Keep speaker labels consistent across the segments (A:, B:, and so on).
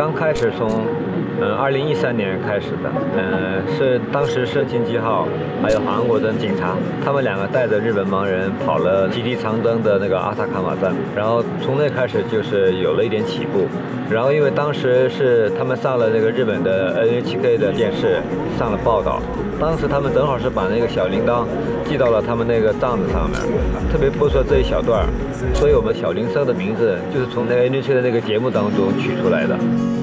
A: 刚开始从，嗯，二零一三年开始的，嗯，是当时是金基浩还有韩国的警察，他们两个带着日本盲人跑了基地长征的那个阿萨卡马站，然后从那开始就是有了一点起步，然后因为当时是他们上了那个日本的 NHK 的电视上了报道，当时他们正好是把那个小铃铛系到了他们那个帐子上面，特别播出这一小段，所以我们小铃声的名字就是从那个 NHK 的那个节目当中取出来的。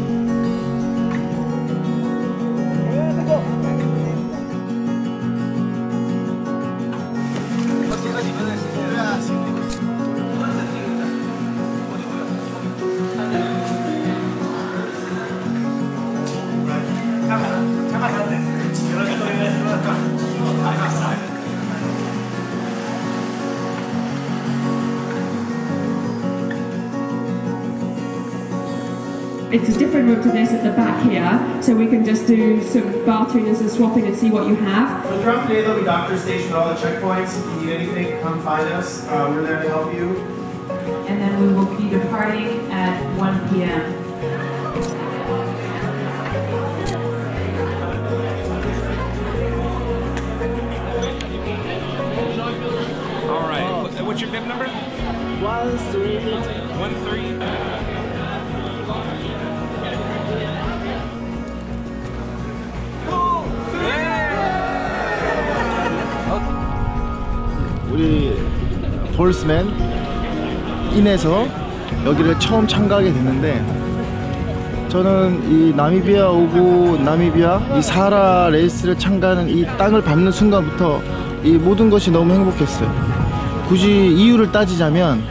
B: It's a different room to this at the back here, so we can just do some bartering and some swapping and see what you have.
C: So throughout the day, there'll be doctors stationed at all the checkpoints. If you need anything, come find us. Uh, we're there to help you.
D: And then we will be departing at 1 p.m.
E: All right. What's your bib number?
C: One, three.
E: One three.
F: 우리 폴스맨 인에서 여기를 처음 참가하게 됐는데 저는 이 나미비아 오고 나미비아 이 사하라 레이스를 참가하는 이 땅을 밟는 순간부터 이 모든 것이 너무 행복했어요. 굳이 이유를 따지자면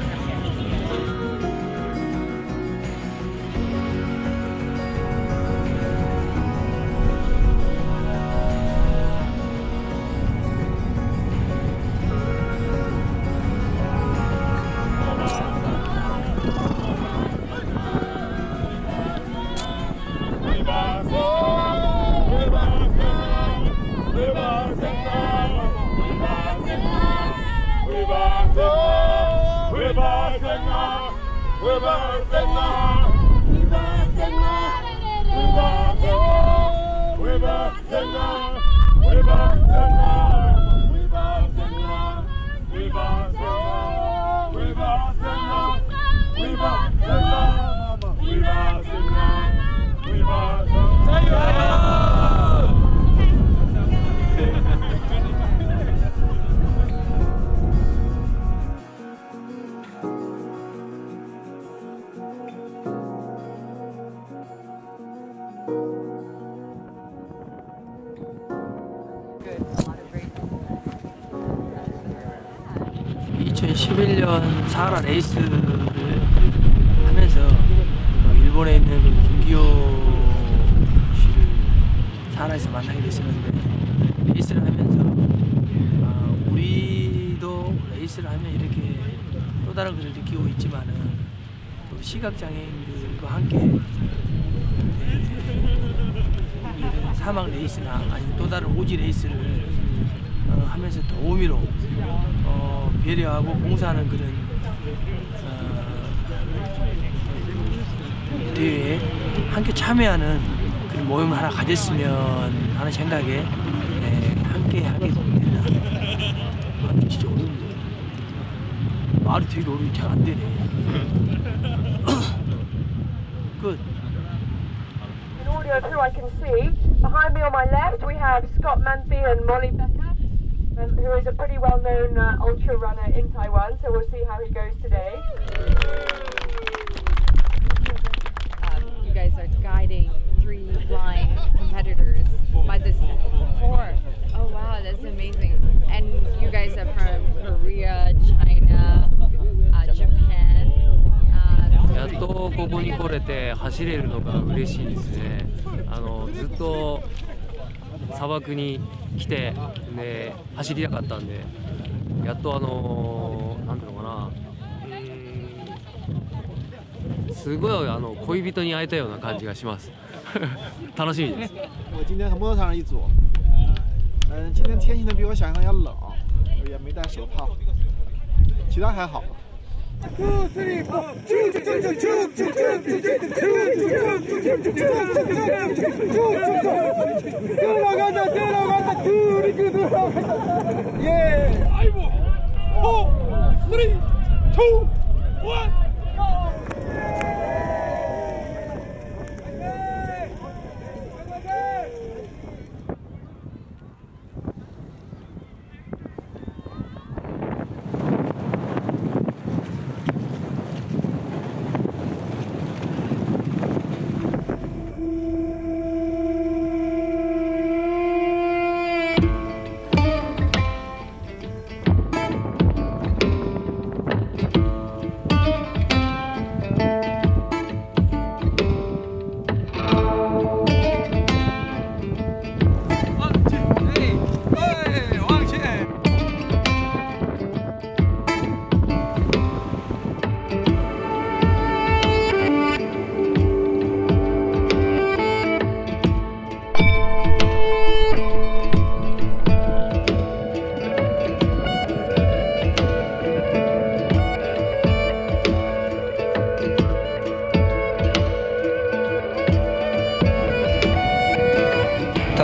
G: 사하라 레이스를 하면서 어, 일본에 있는 그 김기호 씨를 사하라에서 만나게 됐었는데 레이스를 하면서 아, 우리도 레이스를 하면 이렇게 또 다른 것을 느끼고 있지만은 또 시각장애인들과 함께 사막 레이스나 아니면 또 다른 오지 레이스를 어, 하면서 도우미로 어, 배려하고 봉사하는 그런 어, 대회에 함께 참여하는 그런 모임을 하나 가졌으면 하는 생각에 예, 함께 하게 된다. 아, 진짜 어렵네. 말이 되게 어려워 잘안 되네. 끝.
B: In audio, who I can see, behind me on my left we have Scott Manfi and Molly Becker, um, who is a pretty well-known uh, ultra runner in Taiwan. So we'll see how he goes today.
H: um, you guys are guiding three blind competitors by this four. Oh wow, that's amazing. And you guys are from Korea, China, uh, Japan. Uh,
I: やっとここに来れて走れるのが嬉しいですねあのずっと 砂漠に来てで走りたかったんでやっとあのなんていうのかな。すごいあの恋人に会えたような感じがします。楽しみです。
F: 我今天和摩托上一组，嗯，今天天气呢比我想象要冷，也没带手套，其他还好。
A: 들어간다 들어간다 둘이 그 들어간다 예. 아이고. 4 3 2 1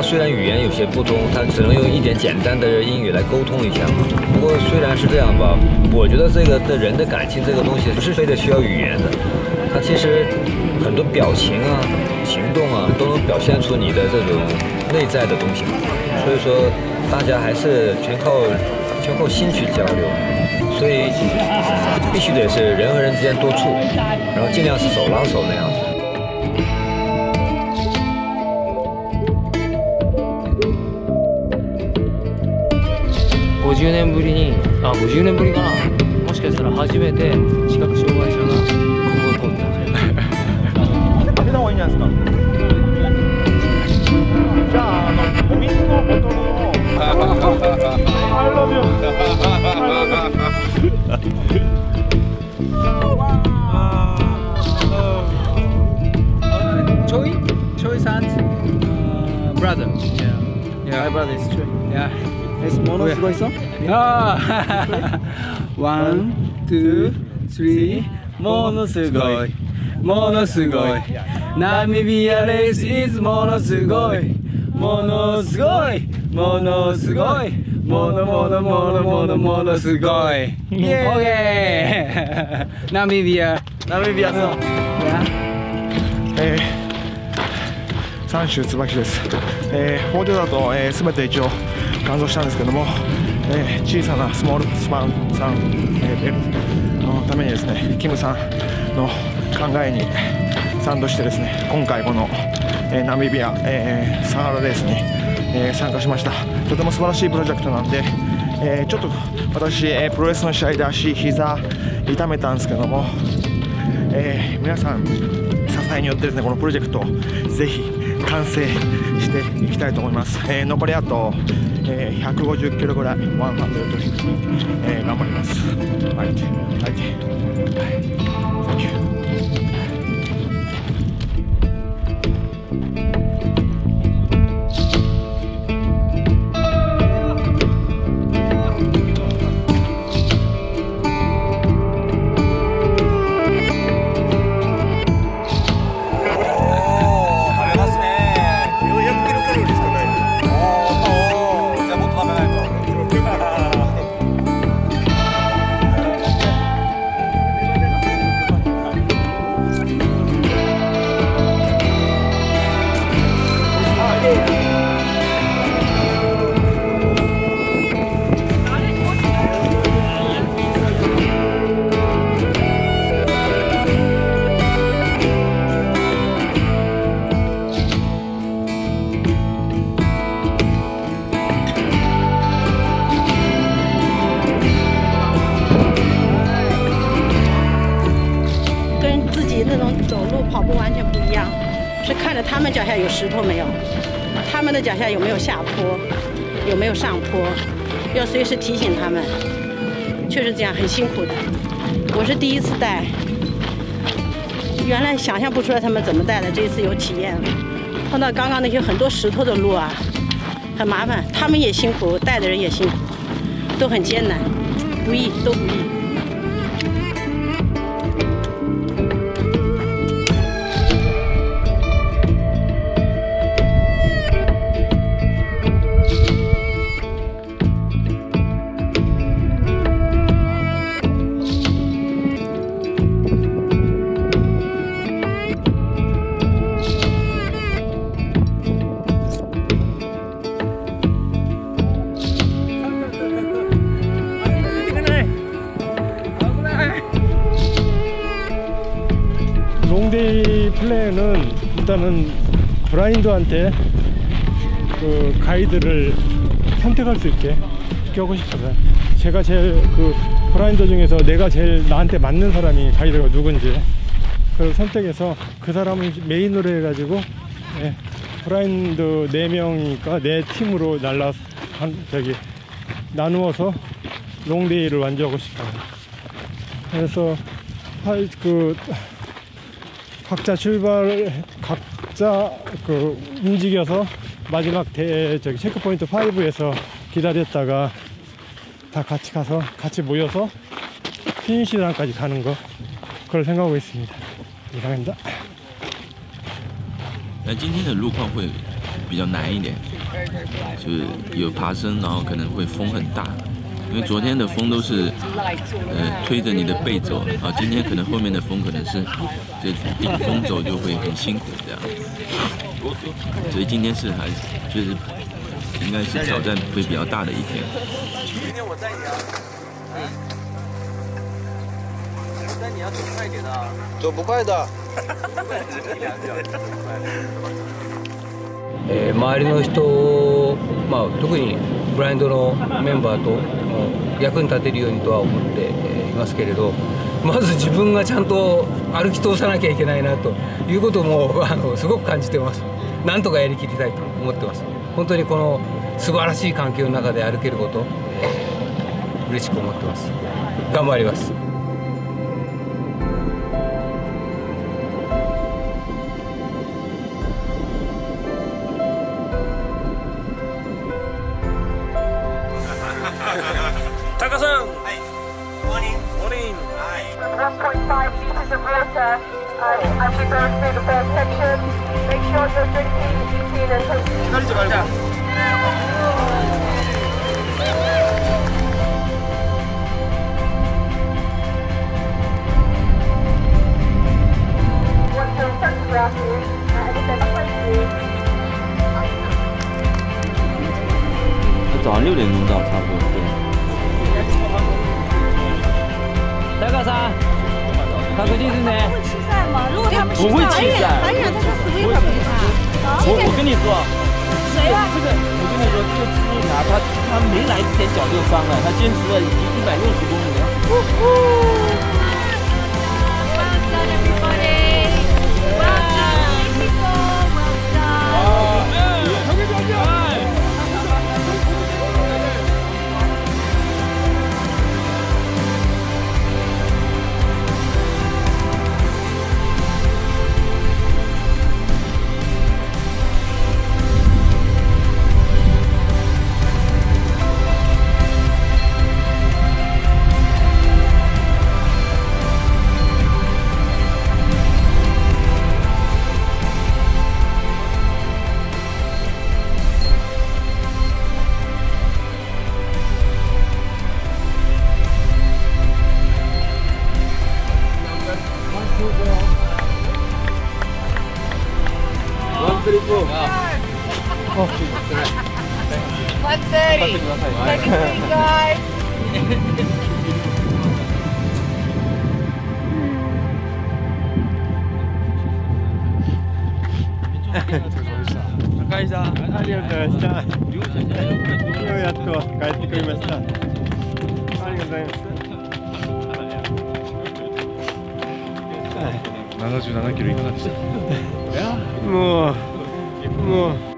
A: 虽然语言有些不通，他只能用一点简单的英语来沟通一下嘛。不过虽然是这样吧，我觉得这个这人的感情这个东西不是非得需要语言的，他其实很多表情啊、行动啊都能表现出你的这种内在的东西。所以说，大家还是全靠全靠心去交流，所以必须得是人和人之间多处，然后尽量是手拉手那样子。
I: 50年ぶりにあ50年ぶりかなもしかしたら初めて視覚障害者がここを通っ
C: た方がいいんじゃないですかじゃああのお水のボトルを I love you
J: Choi? Choi San's uh, brother. Yeah. Yeah. My brother is. Yeah.
F: ものすごいさ
J: Ah! One, two, three. ものすごい。ものすごい。ナミビアレース is ものすごい。ものすごい。ものすごい。ものものものものものすごい。オーケーナミビア。
C: ナミビアさん
J: Yeah.
C: えー、三種椿です、えー、法廷だと、えー、全て一応完走したんですけども、えー、小さなスモールスパンさん、えー、のためにですねキムさんの考えに賛同してですね今回この、え、ナミビア、えー、サハラレースに、え、参加しました。とても素晴らしいプロジェクトなんで、え、ちょっと私、え、プロレスの試合で足膝痛めたんですけども、え皆さん支えによってですねこのプロジェクトをぜひ完成していきたいと思います、えー残りあと、えー150キロぐらいワンマンで落としに、えー頑張ります。はい。はい。
K: 脚下有没有下坡，有没有上坡，要随时提醒他们。确实这样很辛苦的，我是第一次带，原来想象不出来他们怎么带的，这一次有体验了。碰到刚刚那些很多石头的路啊，很麻烦，他们也辛苦，带的人也辛苦，都很艰难，不易，都不易。
L: 저는 일단은 브라인드한테 그 가이드를 선택할 수 있게 하고 싶어요. 제가 제일 그 브라인더 중에서 내가 제일 나한테 맞는 사람이 가이드가 누군지 그걸 선택해서 그 사람을 메인으로 해가지고 예, 브라인드 4명이니까 네 팀으로 날라 한 저기 나누어서 롱데이를 완주하고 싶어요. 그래서 할그 각자 출발 각자 그 움직여서 마지막 대 저기 체크 포인트 5에서 기다렸다가 다 같이 가서 같이 모여서 피니시단까지 가는 거 그걸 생각하고 있습니다. 이상입니다.
M: 那今天的路况会比较难一点，就是有爬升，然后可能会风很大， 因为昨天的风都是呃推着你的背走，啊，今天可能后面的风可能是这顶风走就会很辛苦这样，所以今天是还就是应该是挑战会比较大的一天。
J: 今天我带你啊，我带你要走快一点的，走不快的。
N: えー周りの人、まあ、特にブラインドのメンバーとも役に立てるようにとは思っていますけれどまず自分がちゃんと歩き通さなきゃいけないなということも あのすごく感じてます。なんとかやりきりたいと思ってます。本当にこの素晴らしい環境の中で歩けること、えー嬉しく思ってます。頑張ります。
O: 到，差不多。对。
J: 大哥さん，確実ね。
P: 弃赛吗？如果他们
J: 不会弃赛
P: 哎呀，他说 sweeper 不怕。
J: 我我跟你说，
P: 谁呀？
J: 这个我跟你说，这个斯拿他他没来之前脚就伤了，他坚持了已经一百六十公里了。
L: ありがとうございます。77キロいかがでした？もう、もう。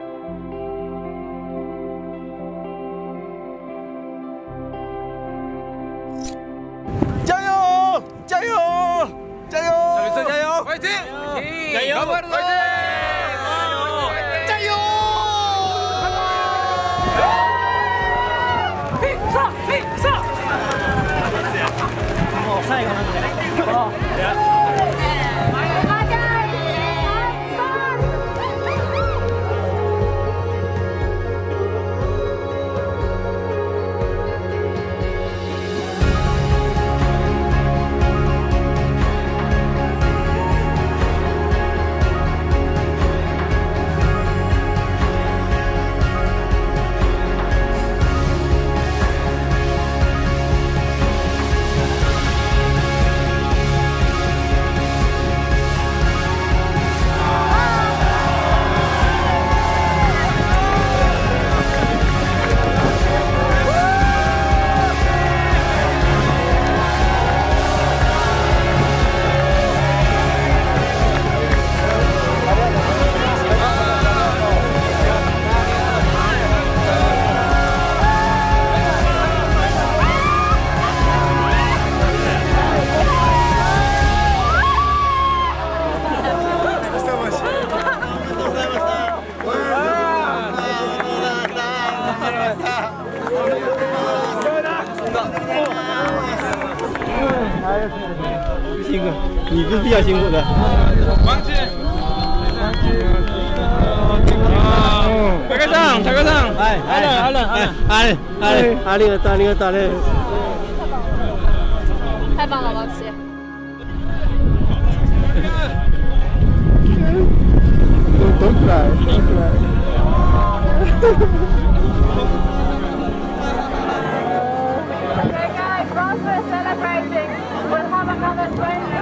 J: 辛苦，你是比较辛苦的。
E: 王七，王七，大哥上，大哥上，
J: 来
E: 来来来来，阿
J: 里个大，阿里个大嘞！
H: 太棒了，王七。都
E: 都出来，都出来。
B: celebrating. We'll have another 20.